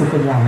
สุขยา